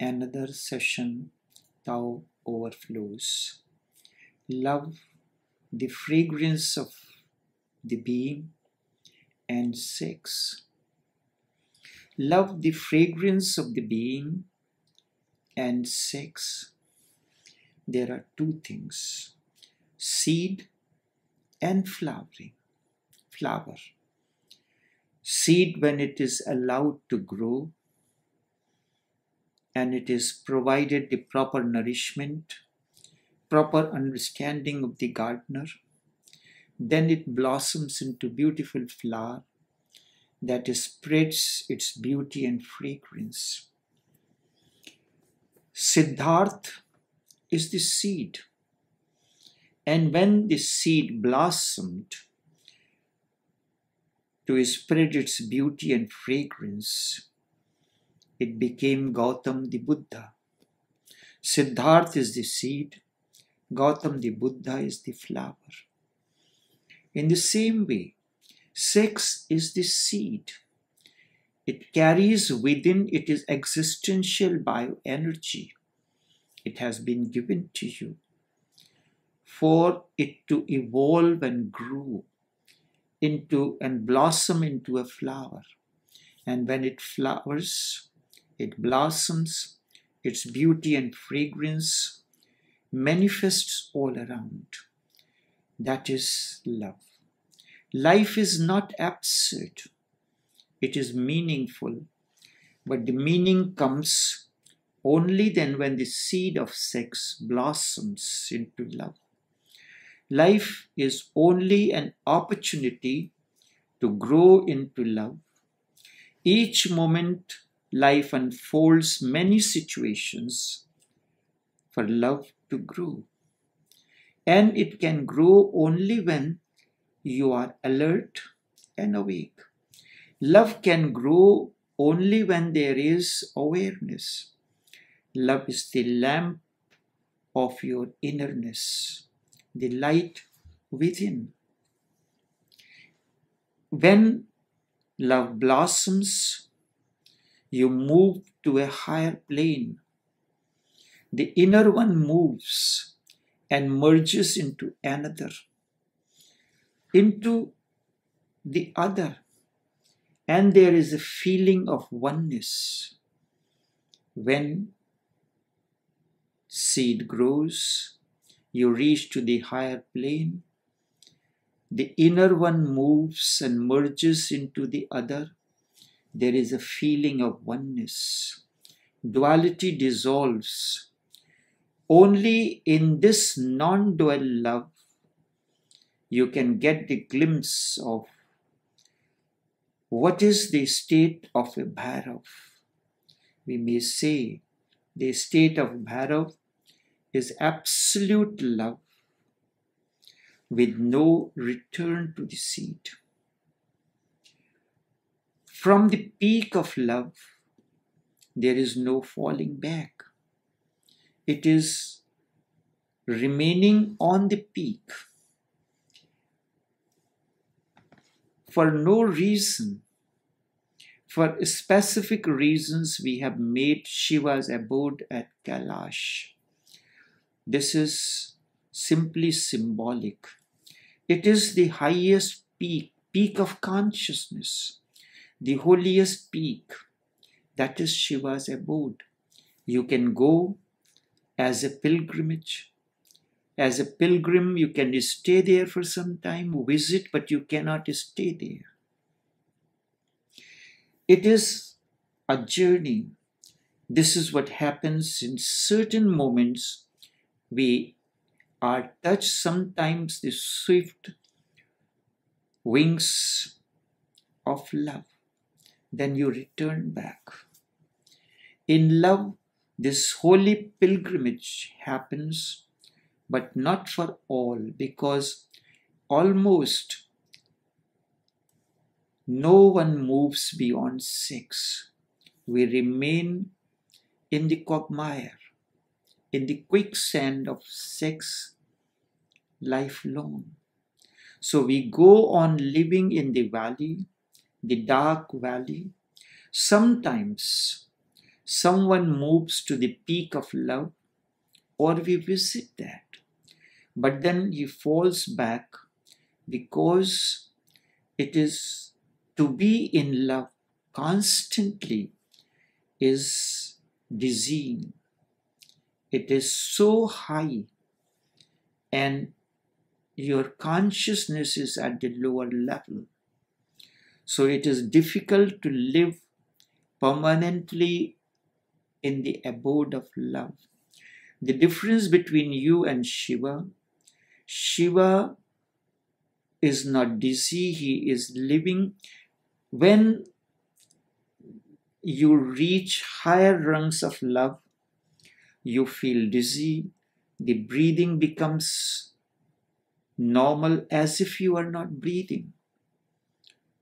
Another session, Tao overflows. Love the fragrance of the being and sex. Love the fragrance of the being and sex. There are two things seed and flowering. Flower seed when it is allowed to grow and it is provided the proper nourishment, proper understanding of the gardener, then it blossoms into beautiful flower that spreads its beauty and fragrance. Siddharth is the seed. And when the seed blossomed, to spread its beauty and fragrance, it became Gautam the Buddha. Siddharth is the seed, Gautam the Buddha is the flower. In the same way, sex is the seed. It carries within it is existential bioenergy. It has been given to you for it to evolve and grow into and blossom into a flower. And when it flowers, it blossoms, its beauty and fragrance manifests all around. That is love. Life is not absurd, it is meaningful, but the meaning comes only then when the seed of sex blossoms into love. Life is only an opportunity to grow into love. Each moment, life unfolds many situations for love to grow. And it can grow only when you are alert and awake. Love can grow only when there is awareness. Love is the lamp of your innerness the light within. When love blossoms, you move to a higher plane. The inner one moves and merges into another, into the other, and there is a feeling of oneness. When seed grows, you reach to the higher plane. The inner one moves and merges into the other. There is a feeling of oneness. Duality dissolves. Only in this non dual love you can get the glimpse of what is the state of a Bhairav. We may say the state of Bhairav is absolute love with no return to the seed. From the peak of love, there is no falling back. It is remaining on the peak for no reason. For specific reasons, we have made Shiva's abode at Kailash. This is simply symbolic. It is the highest peak, peak of consciousness, the holiest peak. That is Shiva's abode. You can go as a pilgrimage. As a pilgrim, you can stay there for some time, visit, but you cannot stay there. It is a journey. This is what happens in certain moments we are touched sometimes the swift wings of love. Then you return back. In love, this holy pilgrimage happens, but not for all, because almost no one moves beyond six. We remain in the quagmire in the quicksand of sex lifelong. So we go on living in the valley, the dark valley, Sometimes someone moves to the peak of love or we visit that. But then he falls back because it is to be in love constantly is dizzying. It is so high and your consciousness is at the lower level. So it is difficult to live permanently in the abode of love. The difference between you and Shiva, Shiva is not dizzy, he is living. When you reach higher rungs of love, you feel dizzy, the breathing becomes normal as if you are not breathing.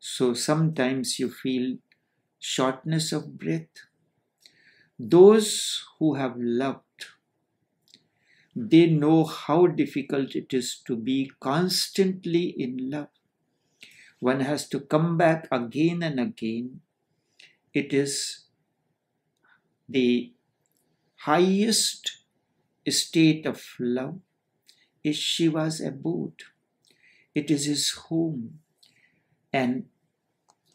So sometimes you feel shortness of breath. Those who have loved, they know how difficult it is to be constantly in love. One has to come back again and again. It is the highest state of love is Shiva's abode. It is his home. And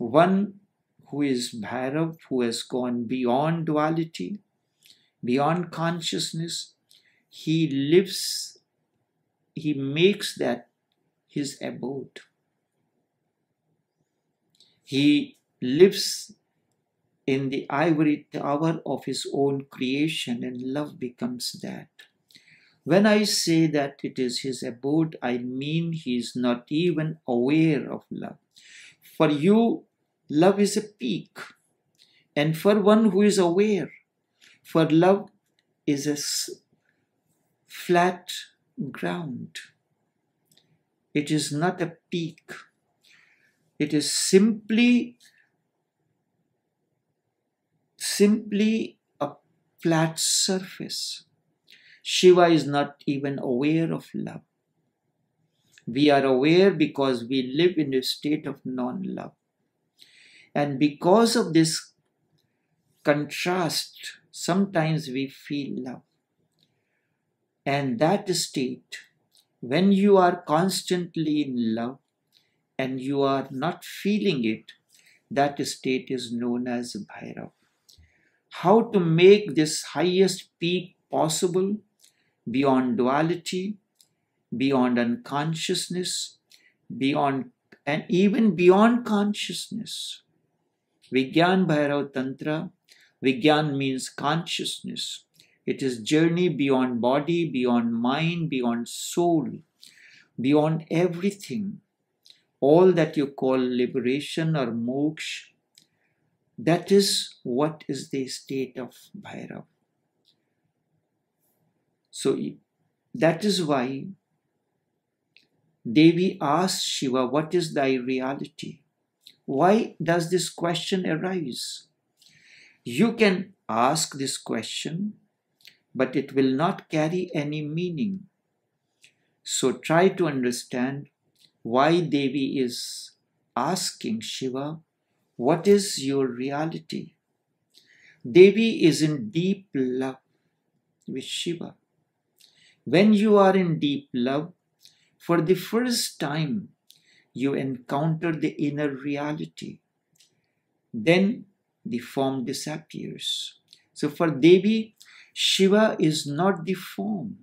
one who is Bhairav, who has gone beyond duality, beyond consciousness, he lives, he makes that his abode. He lives in the ivory tower of his own creation, and love becomes that. When I say that it is his abode, I mean he is not even aware of love. For you, love is a peak, and for one who is aware, for love is a flat ground. It is not a peak. It is simply simply a flat surface. Shiva is not even aware of love. We are aware because we live in a state of non love. And because of this contrast, sometimes we feel love. And that state, when you are constantly in love and you are not feeling it, that state is known as Bhairav. How to make this highest peak possible beyond duality, beyond unconsciousness, beyond and even beyond consciousness. Vigyan Bhairav Tantra, Vigyan means consciousness. It is journey beyond body, beyond mind, beyond soul, beyond everything. All that you call liberation or moksha, that is what is the state of Bhairav. So that is why Devi asked Shiva, What is thy reality? Why does this question arise? You can ask this question but it will not carry any meaning. So try to understand why Devi is asking Shiva, What is your reality? Devi is in deep love with Shiva. When you are in deep love, for the first time, you encounter the inner reality. Then the form disappears. So for Devi, Shiva is not the form.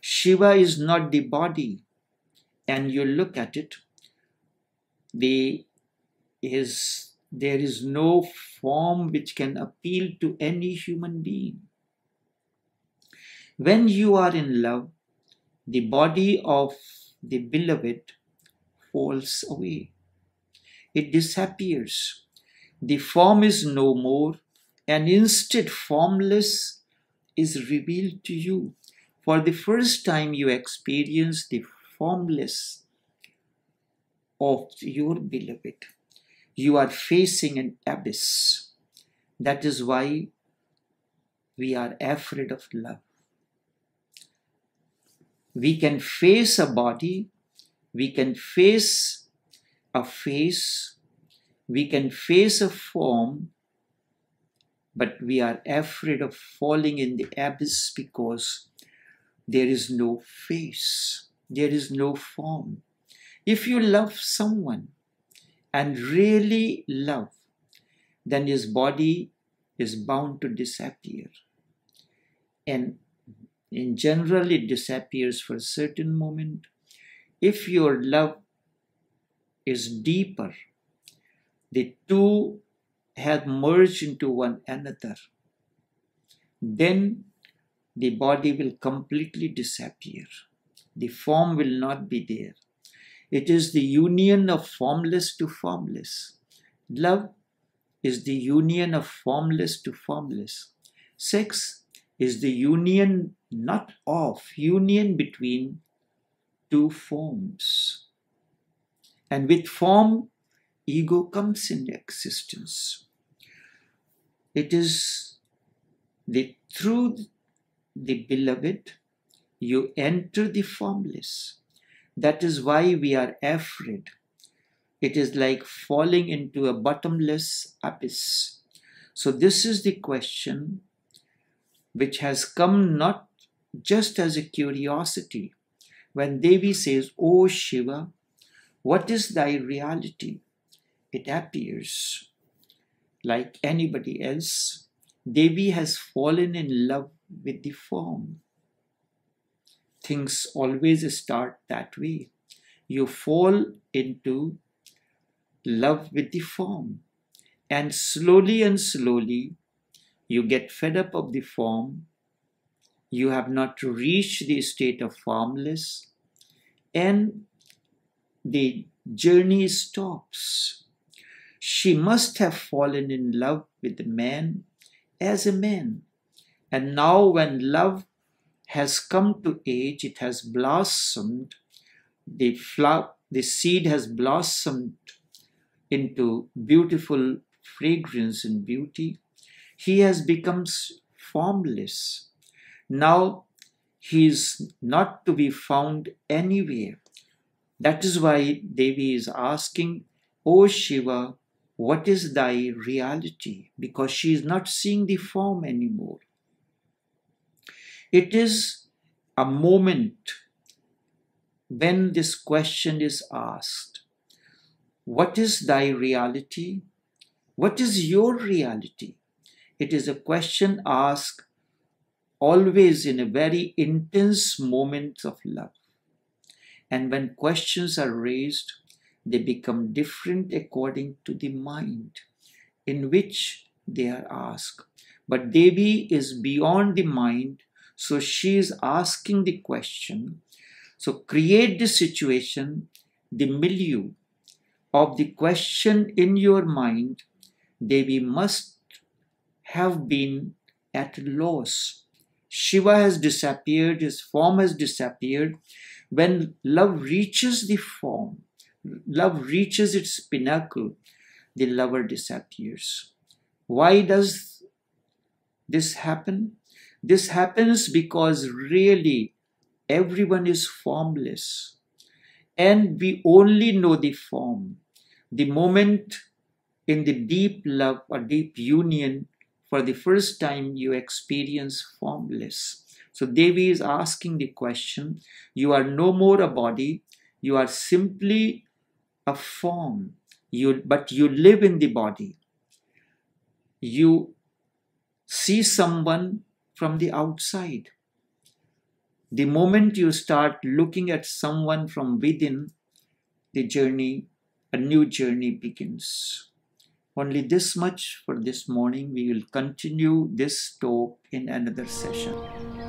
Shiva is not the body. And you look at it, the is there is no form which can appeal to any human being. When you are in love, the body of the beloved falls away. It disappears. The form is no more, and instead formless is revealed to you. For the first time, you experience the formless of your beloved. You are facing an abyss. That is why we are afraid of love. We can face a body, we can face a face, we can face a form, but we are afraid of falling in the abyss because there is no face, there is no form. If you love someone and really love, then his body is bound to disappear. And in general, it disappears for a certain moment. If your love is deeper, the two have merged into one another, then the body will completely disappear. The form will not be there. It is the union of formless to formless. Love is the union of formless to formless. Sex is the union not of, union between two forms. And with form, ego comes into existence. It is the through the beloved you enter the formless. That is why we are afraid. It is like falling into a bottomless abyss. So, this is the question which has come not just as a curiosity. When Devi says, O Shiva, what is thy reality? It appears like anybody else. Devi has fallen in love with the form. Things always start that way. You fall into love with the form, and slowly and slowly you get fed up of the form. You have not reached the state of formless, and the journey stops. She must have fallen in love with the man as a man. And now, when love has come to age, it has blossomed, the flower, the seed has blossomed into beautiful fragrance and beauty. He has become formless. Now he is not to be found anywhere. That is why Devi is asking, O Shiva, what is thy reality? Because she is not seeing the form anymore. It is a moment when this question is asked What is thy reality? What is your reality? It is a question asked always in a very intense moment of love. And when questions are raised, they become different according to the mind in which they are asked. But Devi is beyond the mind, so she is asking the question. So create the situation, the milieu of the question in your mind, Devi must have been at loss. Shiva has disappeared, his form has disappeared. When love reaches the form, love reaches its pinnacle, the lover disappears. Why does this happen? This happens because really everyone is formless and we only know the form. The moment in the deep love or deep union, for the first time you experience formless. So Devi is asking the question, you are no more a body, you are simply a form, you, but you live in the body. You see someone from the outside. The moment you start looking at someone from within, the journey, a new journey begins. Only this much for this morning. We will continue this talk in another session.